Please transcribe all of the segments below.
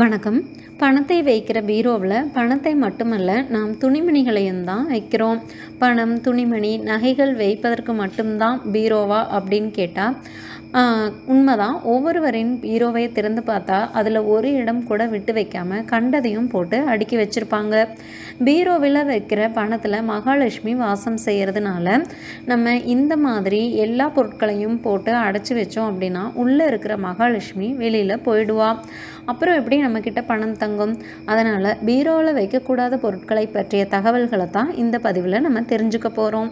வணக்கம். பணத்தை வைக்கிற பீரோவில் பணத்தை மட்டுமல்ல நாம் துணிமணிகளையும் தான் வைக்கிறோம். பணம் துணிமணி நகைகள் வைப்பதற்கு மட்டும்தான் பீரோவா அப்படின்னு கேட்டால் உண்மைதான். ஒவ்வொருவரின் பீரோவை திறந்து பார்த்தா அதில் ஒரு இடம் கூட விட்டு வைக்காமல் கண்டதையும் போட்டு அடுக்கி வச்சுருப்பாங்க. பீரோவில் வைக்கிற பணத்தில் மகாலட்சுமி வாசம் செய்கிறதுனால நம்ம இந்த மாதிரி எல்லா பொருட்களையும் போட்டு அடைச்சி வச்சோம் அப்படின்னா உள்ளே இருக்கிற மகாலட்சுமி வெளியில் போயிடுவா. அப்புறம் எப்படி நம்மக்கிட்ட பணம் தங்கும்? அதனால் பீரோவில் வைக்கக்கூடாத பொருட்களை பற்றிய தகவல்களை தான் இந்த பதிவில் நம்ம தெரிஞ்சுக்க போகிறோம்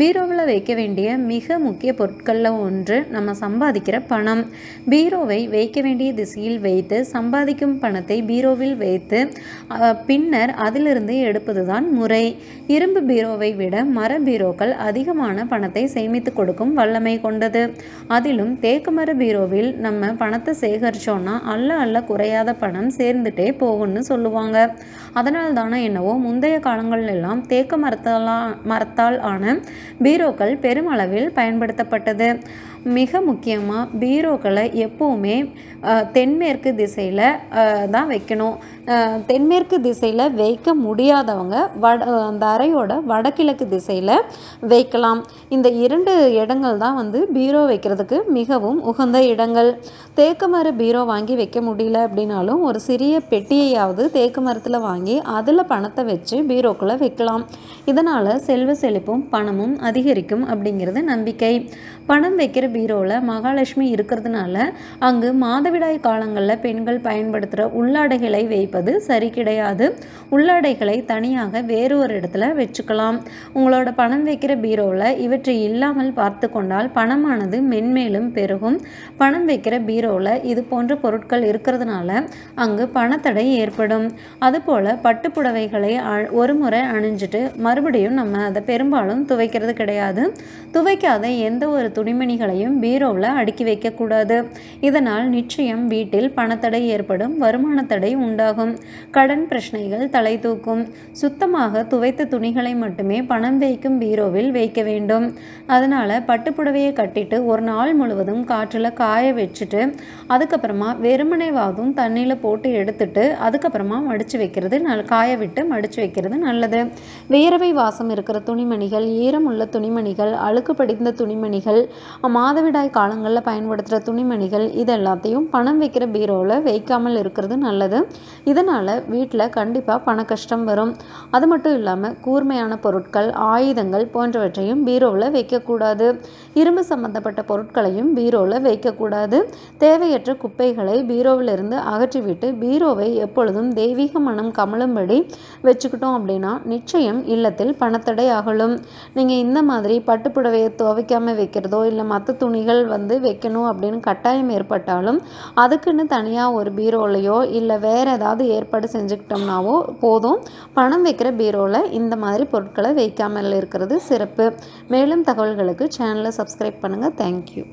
பீரோவில் வைக்க வேண்டிய மிக முக்கிய பொருட்களில் ஒன்று நம்ம சம்பாதிக்கிற பணம். பீரோவை வைக்க வேண்டிய திசையில் வைத்து சம்பாதிக்கும் பணத்தை பீரோவில் வைத்து பின்னர் அதிலிருந்து எடுப்பதுதான் முறை. இரும்பு பீரோவை விட மர பீரோக்கள் அதிகமான பணத்தை சேமித்து கொடுக்கும் வல்லமை கொண்டது. அதிலும் தேக்கு மர பீரோவில் நம்ம பணத்தை சேகரித்தோன்னா அல்ல அல்ல குறையாத பணம் சேர்ந்துட்டே போகும்னு சொல்லுவாங்க. அதனால் தானே என்னவோ முந்தைய காலங்களில் எல்லாம் தேக்கு மரத்தாலா மரத்தால் ஆன பீரோக்கள் பெருமளவில் பயன்படுத்தப்பட்டது. மிக முக்கியமாக பீரோக்களை எப்போவுமே தென்மேற்கு திசையில் தான் வைக்கணும். தென்மேற்கு திசையில் வைக்க முடியாதவங்க வட அந்த அறையோட வடகிழக்கு திசையில் வைக்கலாம் இந்த இரண்டு இடங்கள் தான் வந்து பீரோ வைக்கிறதுக்கு மிகவும் உகந்த இடங்கள். தேக்கு மர பீரோ வாங்கி வைக்க முடியல அப்படின்னாலும் ஒரு சிறிய பெட்டியையாவது தேக்கு மரத்தில் வாங்கி அதில் பணத்தை வச்சு பீரோக்குள்ளே வைக்கலாம். இதனால் செல்வ செழிப்பும் பணமும் அதிகரிக்கும் அப்படிங்கிறது நம்பிக்கை. பணம் வைக்கிற பீரோவில் மகாலட்சுமி இருக்கிறதுனால அங்கு மாதவிடாய் காலங்களில் பெண்கள் பயன்படுத்துகிற உள்ளாடைகளை வைப்பது சரி கிடையாது. உள்ளாடைகளை தனியாக வேறு ஒரு இடத்துல வச்சுக்கலாம். உங்களோட பணம் வைக்கிற பீரோவில் இவற்றை இல்லாமல் பார்த்து கொண்டால் பணமானது மென்மேலும் பெருகும். பணம் வைக்கிற பீரோவில் இது போன்ற பொருட்கள் இருக்கிறதுனால அங்கு பணத்தடை ஏற்படும். அதுபோல் பட்டு புடவைகளை அ- ஒரு முறை அணிஞ்சிட்டு மறுபடியும் நம்ம அதை பெரும்பாலும் துவைக்கிறது கிடையாது. துவைக்காத எந்த ஒரு துணிமணிகளையும் பீரோவில் அடுக்கி வைக்கக்கூடாது. இதனால் நிச்சயம் வீட்டில் பணத்தடை ஏற்படும் வருமான தடை தூக்கும். கடன் பிரச்சனைகள் தலை தூக்கும். சுத்தமாக துவைத்த துணிகளை மட்டுமே பணம் வைக்கும் பீரோவில் வைக்க வேண்டும். அதனால் பட்டுப்புடவையை கட்டிட்டு ஒரு நாள் முழுவதும் காற்றில் காய வச்சுட்டு அதுக்கப்புறமா வெறுமனைவாதும் தண்ணியில் போட்டு எடுத்துட்டு அதுக்கப்புறமா மடித்து வைக்கிறது நல் காய விட்டு மடித்து வைக்கிறது நல்லது. வேர்வை வாசம் இருக்கிற துணிமணிகள் ஈரமுள்ள துணிமணிகள் அழுக்கு படிந்த துணிமணிகள் மாதவிடாய் காலங்களில் பயன்படுத்துகிற துணிமணிகள் இது எல்லாத்தையும் பணம் வைக்கிற பீரோவில் வைக்காமல் இருக்கிறது நல்லது. இதனால் வீட்டில் கண்டிப்பாக பண கஷ்டம் வரும். அது மட்டும் இல்லாமல் கூர்மையான பொருட்கள் ஆயுதங்கள் போன்றவற்றையும் பீரோவில் வைக்கக்கூடாது. இரும்பு சம்பந்தப்பட்ட பொருட்களையும் பீரோவில் வைக்கக்கூடாது. தேவையற்ற குப்பைகளை பீரோவிலிருந்து அகற்றிவிட்டு பீரோவை எப்பொழுதும் தெய்வீக மனம் கமலும்படி வச்சுக்கிட்டோம் அப்படின்னா நிச்சயம் இல்லத்தில் பணத்தடை அகலும். நீங்கள் இந்த மாதிரி பட்டுப்புடவையை துவைக்காமல் வைக்கிறதோ இல்லை மற்ற துணிகள் வந்து வைக்கணும் அப்படின்னு கட்டாயம் ஏற்பட்டாலும் அதுக்குன்னு தனியாக ஒரு பீரோலையோ இல்லை வேறு ஏதாவது ஏற்பாடு செஞ்சுக்கிட்டோம்னாவோ போதும். பணம் வைக்கிற பீரோவில் இந்த மாதிரி பொருட்களை வைக்காமல் இருக்கிறது சிறப்பு. மேலும் தகவல்களுக்கு சேனலை சப்ஸ்கிரைப் பண்ணுங்கள் தேங்க்யூ